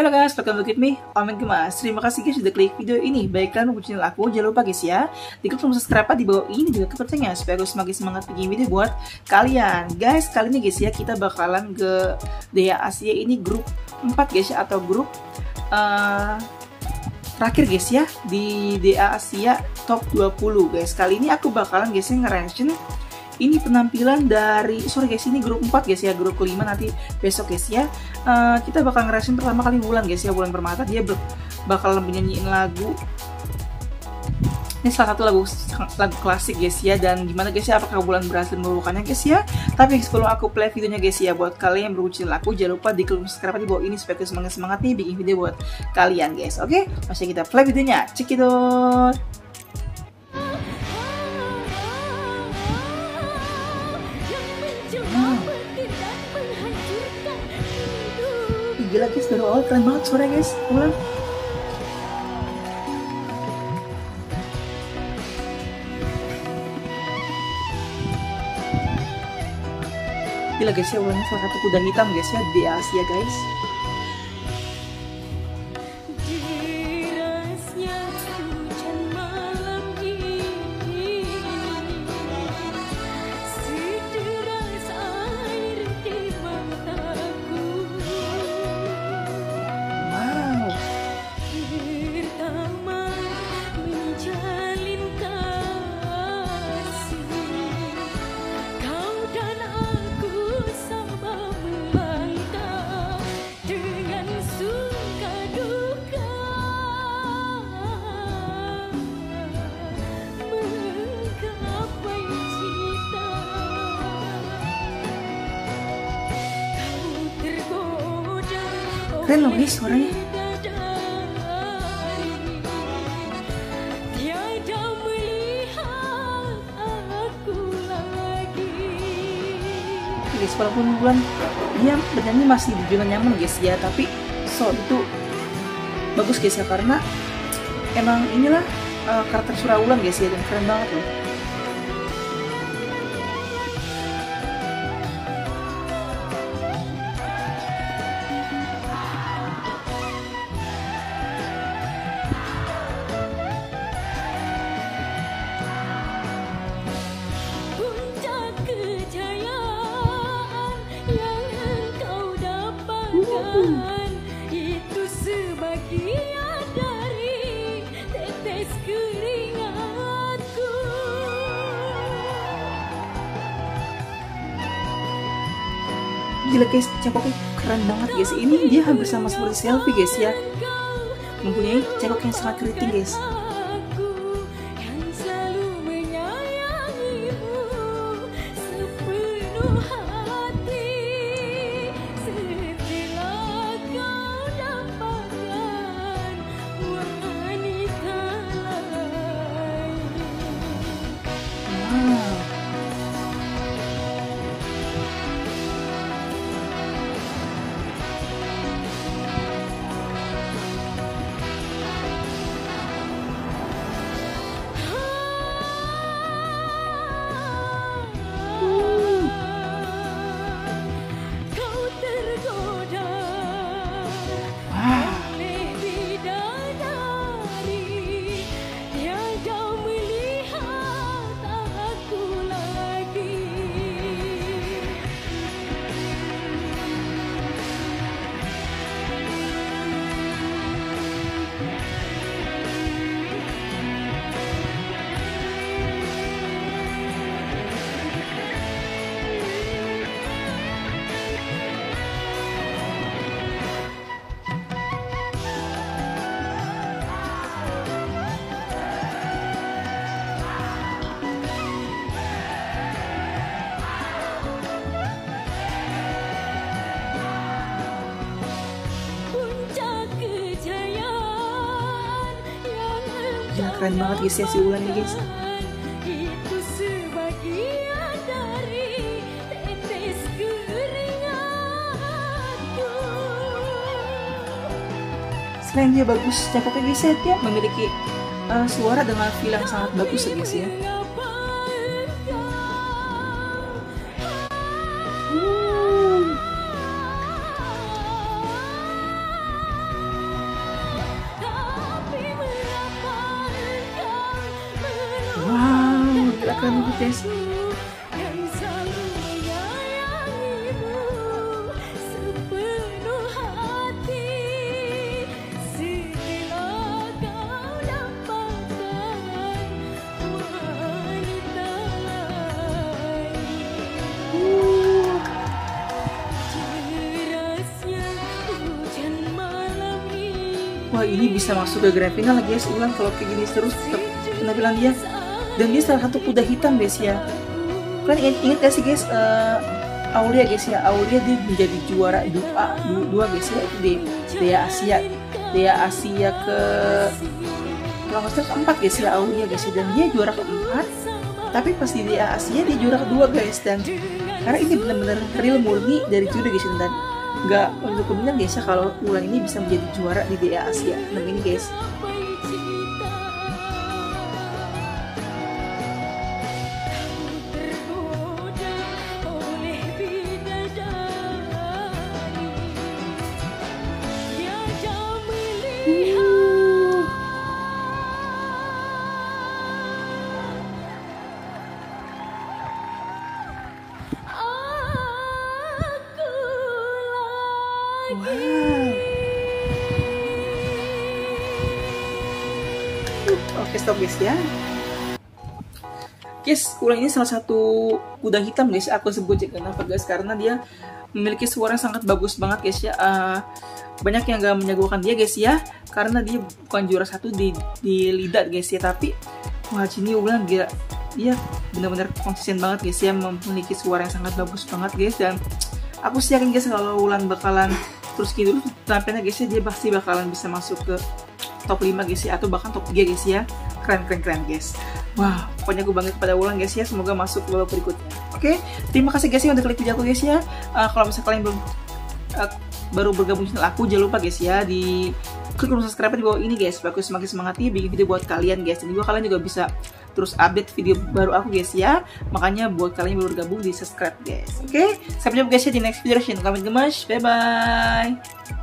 Halo guys, welcome back with me, Omen Kemas. Terima kasih guys sudah klik video ini. Baik kalian mau channel aku, jangan lupa guys ya, diklik tombol subscribe di bawah ini juga loncengnya supaya aku semakin semangat bikin video buat kalian. Guys, kali ini guys ya kita bakalan ke Dea Asia ini grup 4 guys ya atau grup uh, terakhir guys ya di DA Asia top 20 guys. Kali ini aku bakalan guys ya nge ini penampilan dari sorry guys ini grup 4 guys ya grup kelima nanti besok guys ya. Uh, kita bakal ngerasain pertama kali bulan guys ya bulan permata. Dia bakal nyanyiin lagu. Ini salah satu lagu lagu klasik guys ya dan gimana guys ya apakah bulan berhasil membawakannya guys ya? Tapi sebelum aku play videonya guys ya buat kalian yang baru lagu. Jangan lupa di klik subscribe di bawah ini supaya semangat semangat nih bikin video buat kalian guys oke? Okay? masih kita play videonya cekidot gila guys baru awal keren banget suara guys. Ulang gila guys ya ulangnya salah satu kuda hitam guys ya di Asia guys keren loh guys suaranya guys walaupun bulan dia bernyanyi masih di zona nyaman guys ya tapi so itu bagus guys ya karena emang inilah uh, karakter Surawulan guys ya dan keren banget loh gila guys cekoknya keren banget guys. Ini dia hampir sama seperti selfie guys ya. Mempunyai cekok yang sangat keriting guys keren banget guys ya si Ulan nih guys. Selain dia bagus cakepnya guys ya dia memiliki uh, suara dengan feel yang sangat bagus ya guys ya keren banget guys Wah ini bisa masuk ke grand final guys Ulang kalau kayak gini terus penampilan dia Dan dia salah satu kuda hitam guys ya. Kalian ingat, gak sih guys uh, Aulia guys ya? Aulia dia menjadi juara dua, dua, dua guys ya. Di Dea Asia Dea Asia ke Kalau keempat guys ya Aulia guys ya. Dan dia juara keempat Tapi pas di Dea Asia dia juara kedua guys. Dan karena ini benar-benar real murni dari judo guys dan nggak untuk kemungkinan guys ya kalau Ulan ini bisa menjadi juara di DA Asia. Nah ini guys Oke stop guys ya. Guys, ulang ini salah satu kuda hitam guys. Aku sebut kenapa guys karena dia memiliki suara yang sangat bagus banget guys ya. Uh, banyak yang gak menyagukan dia guys ya karena dia bukan juara satu di di lidat guys ya tapi wah ini ulang dia dia benar-benar konsisten banget guys ya memiliki suara yang sangat bagus banget guys dan aku sih yakin guys kalau Ulan bakalan terus gitu tampilnya guys ya dia pasti bakalan bisa masuk ke top 5 guys ya atau bahkan top 3 guys ya. Keren keren keren guys. Wah pokoknya gue bangga kepada Ulan guys ya. Semoga masuk ke babak berikutnya oke okay? terima kasih guys ya udah klik video aku guys ya. Uh, kalau misalnya kalian belum uh, baru bergabung channel aku jangan lupa guys ya di klik tombol subscribe di bawah ini guys supaya aku semakin semangat nih bikin video buat kalian guys. Dan juga kalian juga bisa terus update video baru aku guys ya. Makanya buat kalian yang baru bergabung di subscribe guys. Oke okay? sampai jumpa guys ya di next video. Comment gemas. Bye bye